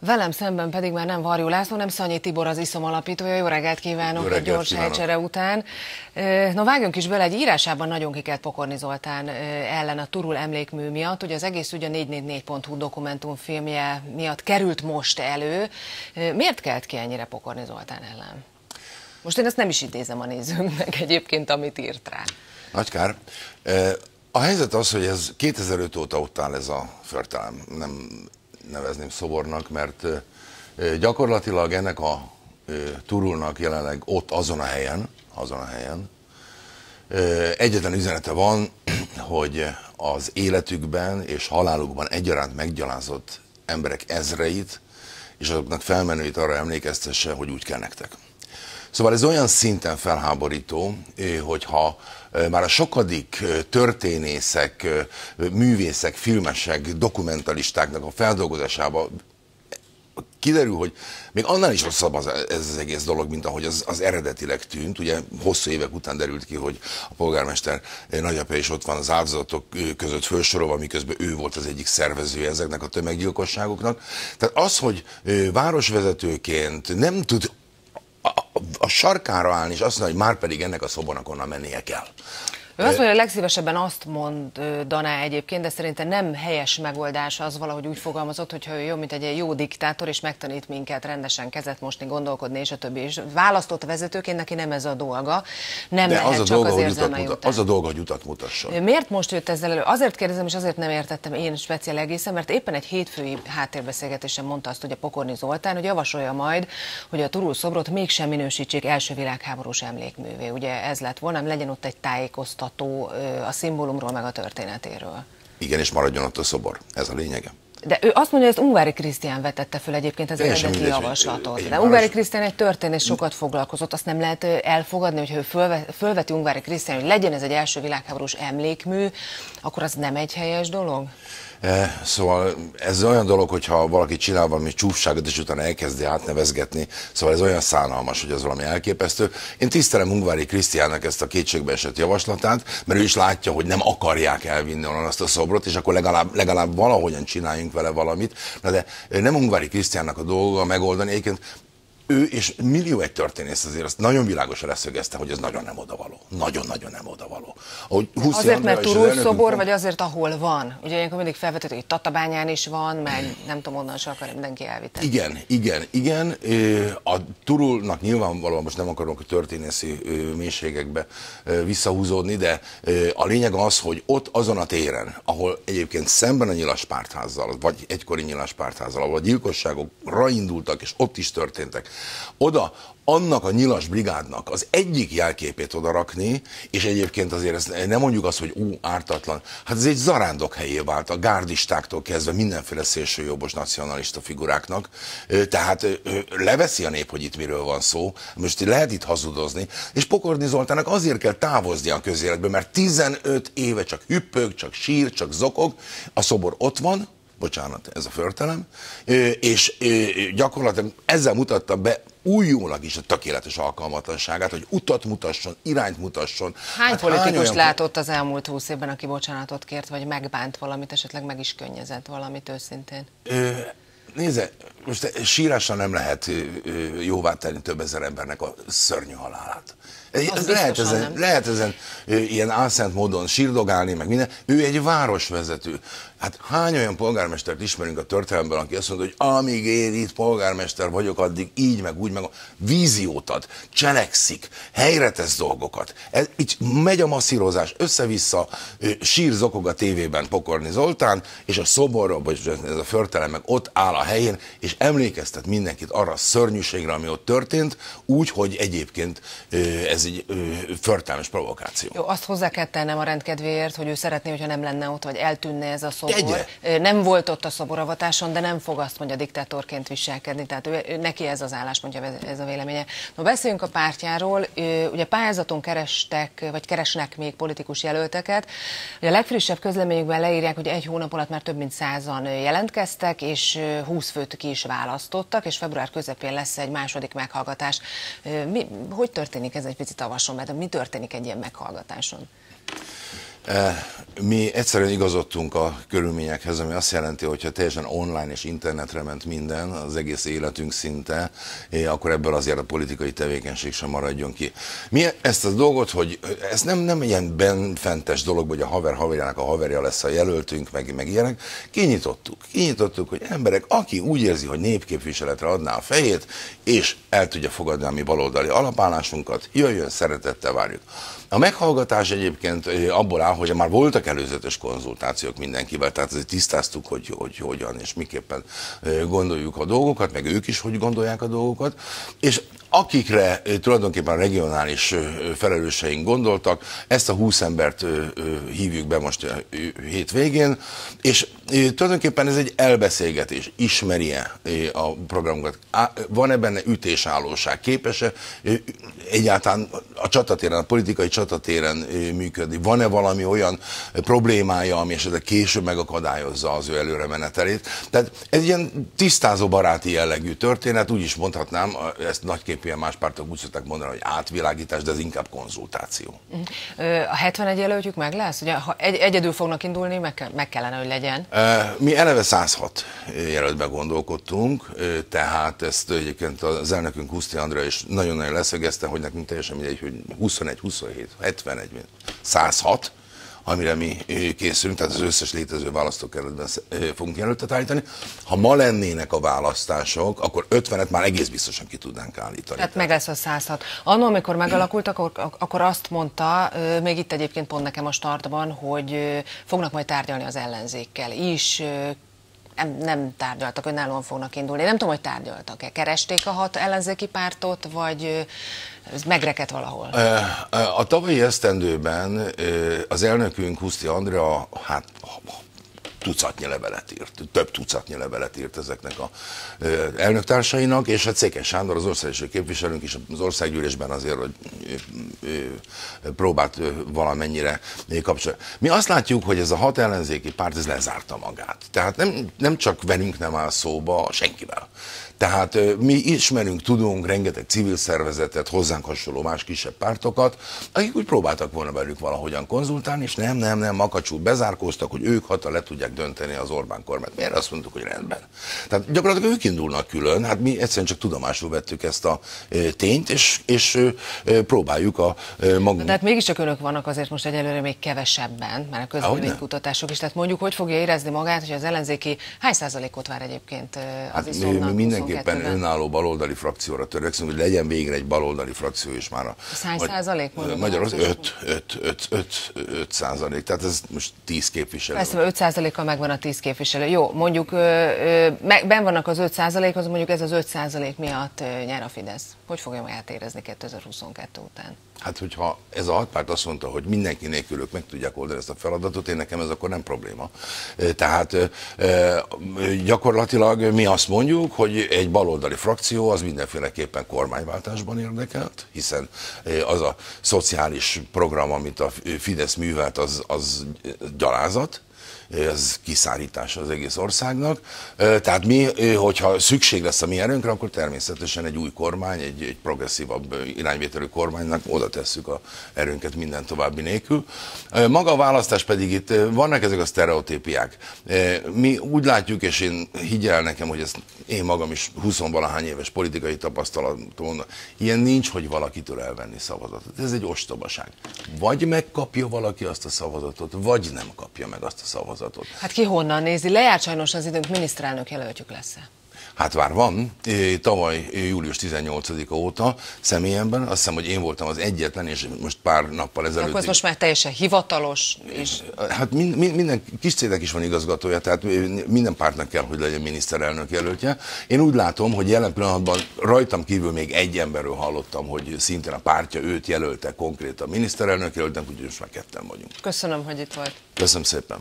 Velem szemben pedig már nem Varjú László, nem Szanyi Tibor az ISZOM alapítója. Jó reggelt kívánok Jó reggelt egy gyors helycsere után. Na vágjunk is bele, egy írásában nagyon kikelt Pokorni Zoltán ellen a Turul emlékmű miatt. Ugye az egész ugye a 444.hu dokumentumfilmje miatt került most elő. Miért kelt ki ennyire Pokorni Zoltán ellen? Most én ezt nem is idézem a nézőnknek egyébként, amit írt rá. Nagy kár. A helyzet az, hogy ez 2005 óta ott áll ez a förtelem. Nem nevezném szobornak, mert gyakorlatilag ennek a turulnak jelenleg ott azon a helyen, azon a helyen, egyetlen üzenete van, hogy az életükben és halálukban egyaránt meggyalázott emberek ezreit, és azoknak felmenőit arra emlékeztesse, hogy úgy kell nektek. Szóval ez olyan szinten felháborító, hogyha már a sokadik történészek, művészek, filmesek, dokumentalistáknak a feldolgozásába kiderül, hogy még annál is rosszabb az, ez az egész dolog, mint ahogy az, az eredetileg tűnt. Ugye hosszú évek után derült ki, hogy a polgármester nagyapja is ott van az áldozatok között felsorolva, miközben ő volt az egyik szervezője ezeknek a tömeggyilkosságoknak. Tehát az, hogy városvezetőként nem tud sarkára állni, és azt mondja, hogy már pedig ennek a szobornak onnan mennie kell. Ő azt mondja, hogy legszívesebben azt mondaná egyébként, de szerintem nem helyes megoldás az valahogy úgy fogalmazott, hogyha ő jó, mint egy jó diktátor, és megtanít minket rendesen kezet mosni, gondolkodni, és a többi. És választott vezetőként neki nem ez a dolga, nem de lehet az a csak dolga, az érzelmei utat, Az a dolga, hogy utat mutasson. Miért most jött ezzel elő? Azért kérdezem, és azért nem értettem én speciál egészen, mert éppen egy hétfői háttérbeszélgetésen mondta azt ugye Pokorni Zoltán, hogy javasolja majd, hogy a Turul szobrot mégsem minősítsék első világháborús emlékművé. Ugye ez lett volna, legyen ott egy tájékoztató olvasható a szimbólumról, meg a történetéről. Igen, és maradjon ott a szobor. Ez a lényege. De ő azt mondja, hogy ezt Ungvári Krisztián vetette föl egyébként az eredeti javaslatot. De Ungvári Krisztián egy történész sokat foglalkozott, azt nem lehet elfogadni, hogyha ő fölveti Ungvári Krisztián, hogy legyen ez egy első világháborús emlékmű, akkor az nem egy helyes dolog? Eh, szóval ez olyan dolog, hogyha valaki csinál valami csúfságot, és utána elkezdi átnevezgetni, szóval ez olyan szánalmas, hogy ez valami elképesztő. Én tisztelem Ungvári Krisztiánnak ezt a kétségbe esett javaslatát, mert ő is látja, hogy nem akarják elvinni onnan azt a szobrot, és akkor legalább, legalább valahogyan csináljunk vele valamit. Na de nem Ungvári Krisztiánnak a dolga megoldani, egyébként ő és millió egy történész azért azt nagyon világosan leszögezte, hogy ez nagyon nem odavaló. Nagyon-nagyon nem odavaló. Ahogy azért, mert Turul szobor, vagy azért, ahol van? Ugye ilyenkor mindig felvetett, hogy Tatabányán is van, meg nem tudom, onnan se akar mindenki elvitetni. Igen, igen, igen. A Turulnak nyilvánvalóan most nem akarok a történészi mélységekbe visszahúzódni, de a lényeg az, hogy ott azon a téren, ahol egyébként szemben a nyilas pártházzal, vagy egykori nyilas pártházzal, ahol a gyilkosságok raindultak, és ott is történtek, oda annak a nyilas brigádnak az egyik jelképét oda rakni, és egyébként azért ezt nem mondjuk azt, hogy ú, ártatlan, hát ez egy zarándok helyé vált a gárdistáktól kezdve mindenféle szélsőjobbos nacionalista figuráknak, tehát leveszi a nép, hogy itt miről van szó, most lehet itt hazudozni, és Pokorni Zoltának azért kell távozni a közéletből, mert 15 éve csak hüppög, csak sír, csak zokog, a szobor ott van, bocsánat, ez a förtelem, és gyakorlatilag ezzel mutatta be újjónak is a tökéletes alkalmatlanságát, hogy utat mutasson, irányt mutasson. Hány hát politikus hány látott az elmúlt húsz évben, aki bocsánatot kért, vagy megbánt valamit, esetleg meg is könnyezett valamit őszintén? Ö, nézze, most sírással nem lehet jóvá tenni több ezer embernek a szörnyű halálát. Az lehet, ezen, nem. lehet ezen ilyen álszent módon sírdogálni, meg minden. Ő egy városvezető. Hát hány olyan polgármestert ismerünk a történelemből, aki azt mondja, hogy amíg én itt polgármester vagyok, addig így, meg úgy, meg a víziót ad, cselekszik, helyre tesz dolgokat. Ez, így megy a masszírozás, össze-vissza, sír zokog a tévében Pokorni Zoltán, és a szoborra, vagy ez a förtelem meg ott áll a helyén, és emlékeztet mindenkit arra a szörnyűségre, ami ott történt, úgy, hogy egyébként ez egy förtelmes provokáció. Jó, azt hozzá kell tennem a rendkedvéért, hogy ő szeretné, hogyha nem lenne ott, vagy eltűnne ez a szó. Tegye. Nem volt ott a szoboravatáson, de nem fog azt mondja diktátorként viselkedni, tehát ő, ő, neki ez az állás, mondja ez a véleménye. No, beszéljünk a pártjáról. Ugye pályázaton kerestek, vagy keresnek még politikus jelölteket. Ugye a legfrissebb közleményükben leírják, hogy egy hónap alatt már több mint százan jelentkeztek, és 20 főt ki is választottak, és február közepén lesz egy második meghallgatás. Mi, hogy történik ez egy picit avason, mert mi történik egy ilyen meghallgatáson? Mi egyszerűen igazodtunk a körülményekhez, ami azt jelenti, hogy ha teljesen online és internetre ment minden, az egész életünk szinte, akkor ebből azért a politikai tevékenység sem maradjon ki. Mi ezt a dolgot, hogy ez nem, nem ilyen benfentes dolog, hogy a haver haverjának a haverja lesz a jelöltünk, meg, meg ilyenek, kinyitottuk. Kinyitottuk, hogy emberek, aki úgy érzi, hogy népképviseletre adná a fejét, és el tudja fogadni a mi baloldali alapállásunkat, jöjjön, szeretettel várjuk. A meghallgatás egyébként abból áll, hogy már voltak előzetes konzultációk mindenkivel, tehát azért tisztáztuk, hogy, hogy hogyan és miképpen gondoljuk a dolgokat, meg ők is hogy gondolják a dolgokat, és akikre tulajdonképpen regionális felelőseink gondoltak, ezt a 20 embert hívjuk be most hétvégén, és tulajdonképpen ez egy elbeszélgetés, ismerje a programokat, van-e benne ütésállóság, képes-e? Egyáltalán a csatatéren, a politikai csatatéren működni, van-e valami olyan problémája, ami esetleg később megakadályozza az ő előre menetelét. Tehát ez ilyen tisztázó baráti jellegű történet, úgy is mondhatnám, ezt nagyképpen más pártok úgy szokták mondani, hogy átvilágítás, de ez inkább konzultáció. A 71 jelöltjük meg lesz? Ugye, ha egy, egyedül fognak indulni, meg, meg kellene, hogy legyen. Mi eleve 106 jelöltbe gondolkodtunk, tehát ezt egyébként az elnökünk Huszti Andrea is nagyon-nagyon leszögezte, hogy nekünk teljesen mindegy, hogy 21, 27, 71, 106, amire mi készülünk, tehát az összes létező választókerületben fogunk jelöltet állítani. Ha ma lennének a választások, akkor 50-et már egész biztosan ki tudnánk állítani. Tehát meg lesz a 106. Annól, amikor megalakult, akkor, akkor azt mondta, még itt egyébként pont nekem a startban, hogy fognak majd tárgyalni az ellenzékkel is, nem, nem tárgyaltak, nálunk fognak indulni. Nem tudom, hogy tárgyaltak-e. Keresték a hat ellenzéki pártot, vagy ez megrekedt valahol? A tavalyi esztendőben az elnökünk Huszti Andrea, hát tucatnyi levelet írt, több tucatnyi levelet írt ezeknek a elnöktársainak, és hát Székely Sándor, az országgyűlési képviselőnk is az országgyűlésben azért, hogy próbált valamennyire kapcsolatni. Mi azt látjuk, hogy ez a hat ellenzéki párt, ez lezárta magát. Tehát nem, nem csak velünk nem áll szóba, senkivel. Tehát mi ismerünk, tudunk rengeteg civil szervezetet, hozzánk hasonló más kisebb pártokat, akik úgy próbáltak volna velük valahogyan konzultálni, és nem, nem, nem, makacsul bezárkóztak, hogy ők hata le tudják dönteni az Orbán kormányt. Miért azt mondtuk, hogy rendben? Tehát gyakorlatilag ők indulnak külön, hát mi egyszerűen csak tudomásul vettük ezt a tényt, és, és próbáljuk a magunk. Tehát mégiscsak önök vannak azért most egyelőre még kevesebben, mert a közvéleménykutatások is. Tehát mondjuk, hogy fogja érezni magát, hogy az ellenzéki hány százalékot vár egyébként az hát mi, mi mindenképpen önálló baloldali frakcióra törekszünk, hogy legyen végre egy baloldali frakció is már. A, ez hány százalék? Magyarország 5, 5, 5, 5, 5 százalék, tehát ez most 10 képviselő. Persze, 5 százalékkal megvan a 10 képviselő. Jó, mondjuk ben vannak az 5 százalék, az mondjuk ez az 5 százalék miatt nyer a Fidesz. Hogy fogja meg átérezni 2022 után? Hát, hogyha ez a hat párt azt mondta, hogy mindenki nélkül ők meg tudják oldani ezt a feladatot, én nekem ez akkor nem probléma. Tehát gyakorlatilag mi azt mondjuk, hogy egy baloldali frakció az mindenféleképpen kormányváltásban érdekelt, hiszen az a szociális program, amit a Fidesz művelt, az, az gyalázat, ez kiszárítás az egész országnak. Tehát mi, hogyha szükség lesz a mi erőnkre, akkor természetesen egy új kormány, egy, egy progresszívabb irányvételű kormánynak oda tesszük a erőnket minden további nélkül. Maga a választás pedig itt vannak ezek a sztereotípiák. Mi úgy látjuk, és én higgyel nekem, hogy ezt én magam is 20-valahány éves politikai tapasztalatom, ilyen nincs, hogy valakitől elvenni szavazatot. Ez egy ostobaság. Vagy megkapja valaki azt a szavazatot, vagy nem kapja meg azt a szavazatot szavazatot. Hát ki honnan nézi? Lejárt sajnos az időnk, miniszterelnök jelöltjük lesz-e? Hát már van, tavaly július 18-a óta személyemben, azt hiszem, hogy én voltam az egyetlen, és most pár nappal ezelőtt... Akkor ez most már teljesen hivatalos is. Hát mind, minden kis cégnek is van igazgatója, tehát minden pártnak kell, hogy legyen miniszterelnök jelöltje. Én úgy látom, hogy jelen pillanatban rajtam kívül még egy emberről hallottam, hogy szintén a pártja őt jelölte konkrétan miniszterelnök jelöltnek, úgyhogy most már ketten vagyunk. Köszönöm, hogy itt volt. Köszönöm szépen.